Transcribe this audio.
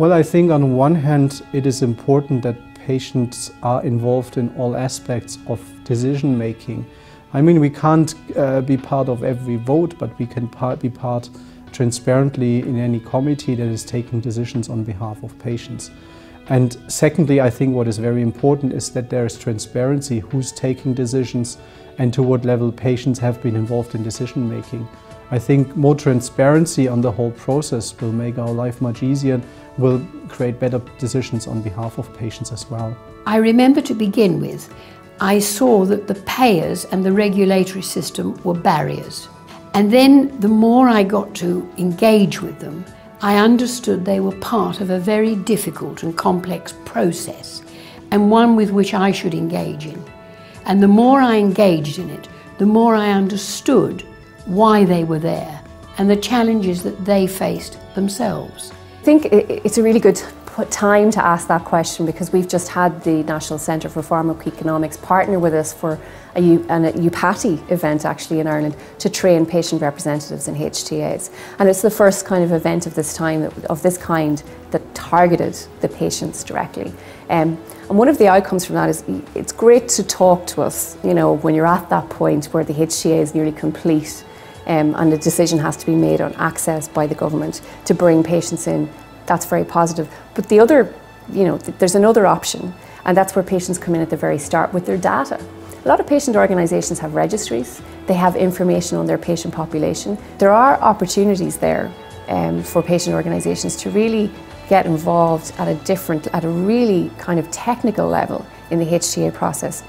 Well, I think on one hand, it is important that patients are involved in all aspects of decision making. I mean, we can't uh, be part of every vote, but we can part, be part transparently in any committee that is taking decisions on behalf of patients. And secondly, I think what is very important is that there is transparency who's taking decisions and to what level patients have been involved in decision making. I think more transparency on the whole process will make our life much easier, and will create better decisions on behalf of patients as well. I remember to begin with, I saw that the payers and the regulatory system were barriers. And then the more I got to engage with them, I understood they were part of a very difficult and complex process and one with which I should engage in. And the more I engaged in it, the more I understood why they were there and the challenges that they faced themselves. I think it's a really good time to ask that question because we've just had the National Centre for Pharmacoeconomics partner with us for a, an, a EUPATI event actually in Ireland to train patient representatives in HTAs. And it's the first kind of event of this time, of this kind, that targeted the patients directly. Um, and one of the outcomes from that is it's great to talk to us, you know, when you're at that point where the HTA is nearly complete um, and a decision has to be made on access by the government to bring patients in that's very positive. But the other, you know, th there's another option, and that's where patients come in at the very start with their data. A lot of patient organisations have registries, they have information on their patient population. There are opportunities there um, for patient organisations to really get involved at a different, at a really kind of technical level in the HTA process.